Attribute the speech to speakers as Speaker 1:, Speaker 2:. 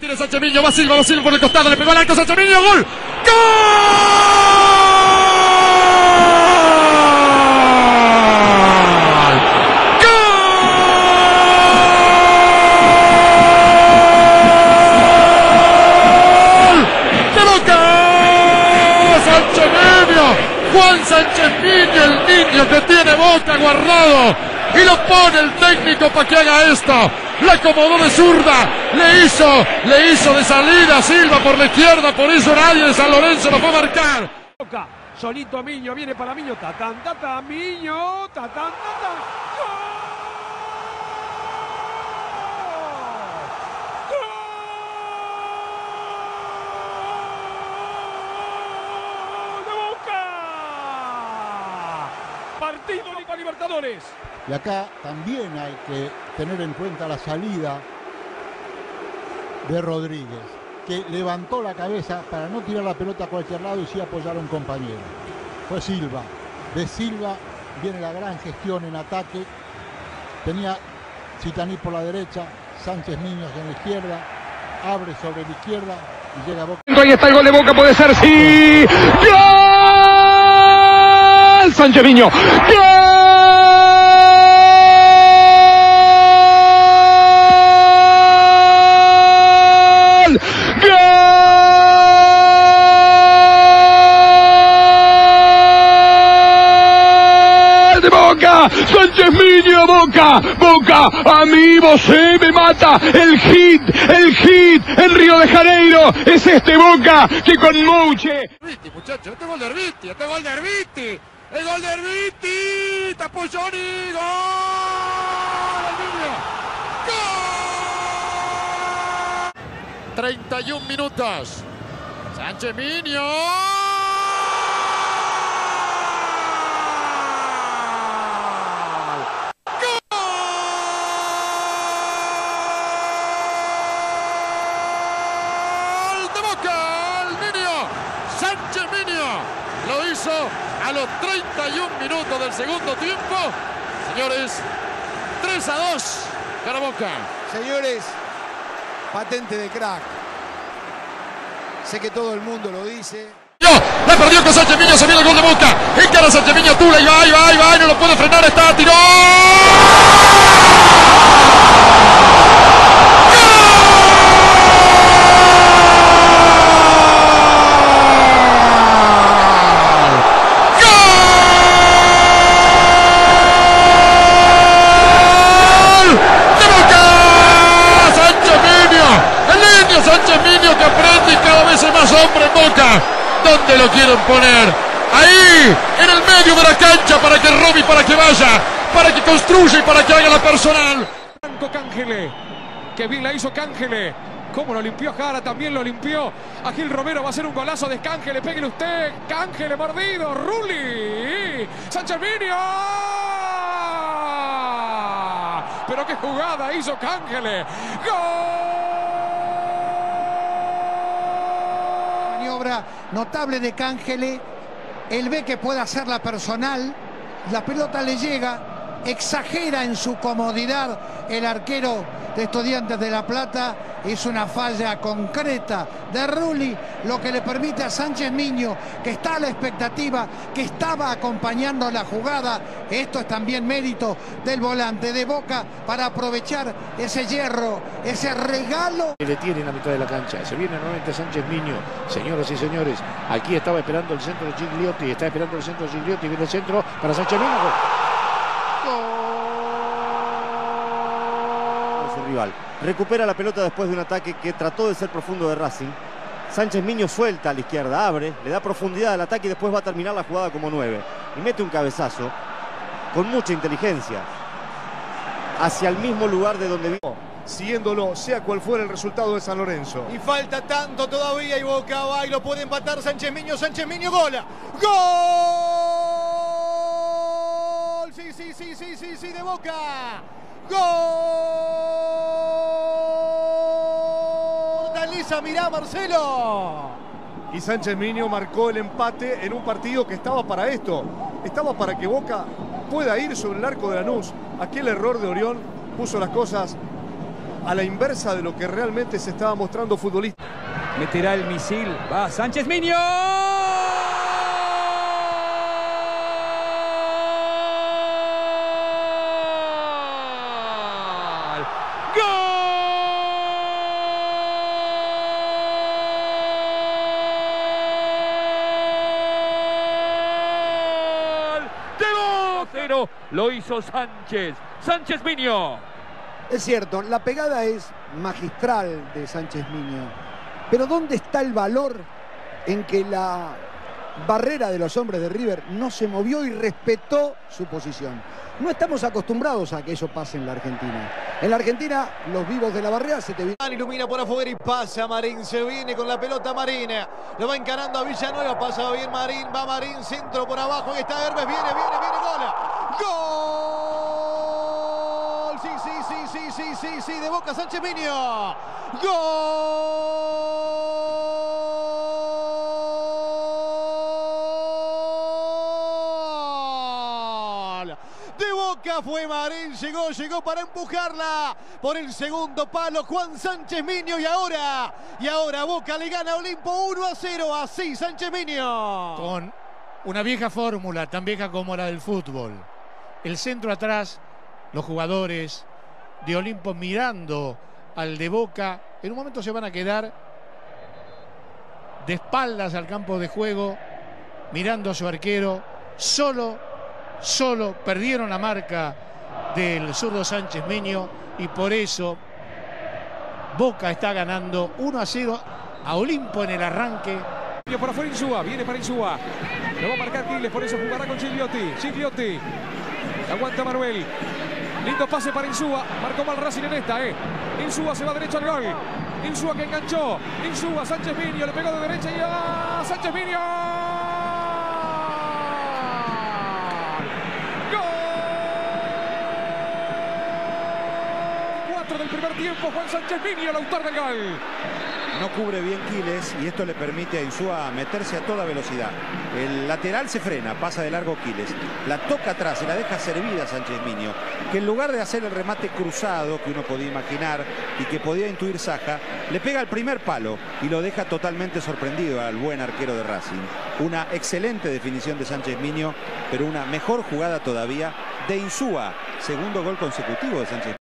Speaker 1: Tiene Sánchez Miño, va Silva, va Silva por el costado, le pegó al arco Sánchez Miño, gol. ¡Gol! ¡Gol! ¡De Miño, Juan Sánchez el niño que tiene Boca guardado y lo pone el técnico para que haga esto. La acomodó de zurda, le hizo, le hizo de salida Silva por la izquierda, por eso nadie de San Lorenzo lo fue a marcar.
Speaker 2: Solito Miño, viene para Miño, tatán, tatán, Miño, tatán, tatán. ¡Gol de Boca! Partido Copa Libertadores.
Speaker 3: Y acá también hay que tener en cuenta la salida de Rodríguez, que levantó la cabeza para no tirar la pelota a cualquier lado y sí apoyar a un compañero. Fue Silva. De Silva viene la gran gestión en ataque. Tenía Citaní por la derecha, Sánchez Niños en la izquierda, abre sobre la izquierda y llega a Boca.
Speaker 2: Ahí está el gol de Boca, puede ser, sí. ¡Gol! Sánchez Miño. ¡Gol! Boca, Sánchez Miño, Boca, Boca, a mí se me mata, el hit, el hit, en Río de Janeiro, es este Boca que con Mouche.
Speaker 1: Muchachos, este gol de Herbiti, este gol de Herbiti, el gol de Herbiti, Johnny, gol gol. 31 minutos, Sánchez Miño. Gol de Boca, el niño, Sánchez Miño, lo hizo a los 31 minutos del segundo tiempo. Señores, 3 a 2 para Boca.
Speaker 4: Señores, patente de crack. Sé que todo el mundo lo dice.
Speaker 1: La perdió con Sánchez Miño, se viene el gol de Boca. Encara Sánchez Miño, Tula, y va, y va, y va, y no lo puede frenar, está, tiró. ¡Gol! ¡De Boca! ¡Sánchez Miño! ¡El niño Sánchez Miño que aprende y cada vez es más hombre en Boca! ¿Dónde lo quieren poner? Ahí, en el medio de la cancha para que robe, para que vaya, para que construya y para que haga la personal.
Speaker 2: Franco Cángele, que bien la hizo Cángele. ¿Cómo lo limpió Jara? También lo limpió. A Gil Romero va a ser un golazo de Cángele. Pégale usted. Cángele mordido. Ruli. Sánchez Miño. Pero qué jugada hizo Cángele. ¡Gol!
Speaker 5: Notable de Cángele. Él ve que puede hacer la personal. La pelota le llega. Exagera en su comodidad el arquero de Estudiantes de La Plata. Es una falla concreta de Rulli, lo que le permite a Sánchez Miño, que está a la expectativa, que estaba acompañando la jugada. Esto es también mérito del volante de Boca para aprovechar ese hierro, ese regalo
Speaker 6: le tiene en la mitad de la cancha. Se viene nuevamente Sánchez Miño. Señoras y señores, aquí estaba esperando el centro de Gigliotti. Está esperando el centro de Gigliotti. Viene el centro para Sánchez Miño. Gol. Su rival. Recupera la pelota después de un ataque que trató de ser profundo de Racing. Sánchez Miño suelta a la izquierda, abre, le da profundidad al ataque y después va a terminar la jugada como nueve. Y mete un cabezazo con mucha inteligencia hacia el mismo lugar de donde vino.
Speaker 7: siguiéndolo, sea cual fuera el resultado de San Lorenzo.
Speaker 4: Y falta tanto todavía y Boca va y lo puede empatar Sánchez Miño, Sánchez Miño, gola. ¡Gol! Sí, sí, sí, sí, de Boca. ¡Gol! Fortaleza, mirá Marcelo.
Speaker 7: Y Sánchez Miño marcó el empate en un partido que estaba para esto. Estaba para que Boca pueda ir sobre el arco de Lanús. Aquel error de Orión puso las cosas a la inversa de lo que realmente se estaba mostrando futbolista.
Speaker 2: Meterá el misil. Va Sánchez Miño. Lo hizo Sánchez. Sánchez Miño.
Speaker 8: Es cierto, la pegada es magistral de Sánchez Miño. Pero ¿dónde está el valor en que la barrera de los hombres de River no se movió y respetó su posición? No estamos acostumbrados a que eso pase en la Argentina. En la Argentina, los vivos de la barrera se te
Speaker 9: Ilumina por afuera y pasa Marín. Se viene con la pelota Marín. Lo va encarando a Villanueva. Pasa bien Marín. Va Marín. Centro por abajo. Ahí está Herbes. Viene, viene, viene. Gol. Gol. Sí, sí, sí, sí, sí, sí, sí. De Boca Sánchez Miño. Gol. De Boca fue Marín, llegó, llegó para empujarla por el segundo palo Juan Sánchez Miño y ahora, y ahora Boca le gana Olimpo 1 a 0, así Sánchez Miño.
Speaker 10: Con una vieja fórmula, tan vieja como la del fútbol. El centro atrás, los jugadores de Olimpo mirando al de Boca, en un momento se van a quedar de espaldas al campo de juego, mirando a su arquero, solo, solo perdieron la marca del zurdo Sánchez Miño y por eso Boca está ganando 1 a 0 a Olimpo en el arranque.
Speaker 2: Por afuera Insúa, viene para Insúa. Lo va a marcar Quiles, por eso jugará con Gigliotti. Gigliotti. Aguanta Manuel. Lindo pase para Insúa. Marcó mal Racing en esta, eh. Insúa se va derecho al gol. Insúa que enganchó. Insúa, Sánchez Miño, le pegó de derecha y a Sánchez Miño. ¡Gol! Cuatro del primer tiempo, Juan Sánchez Miño, el autor del gol.
Speaker 11: No cubre bien Quiles y esto le permite a Insúa meterse a toda velocidad. El lateral se frena, pasa de largo Quiles. La toca atrás, se la deja servida Sánchez Miño, que en lugar de hacer el remate cruzado que uno podía imaginar y que podía intuir Saja, le pega al primer palo y lo deja totalmente sorprendido al buen arquero de Racing. Una excelente definición de Sánchez Miño, pero una mejor jugada todavía de Insúa. Segundo gol consecutivo de Sánchez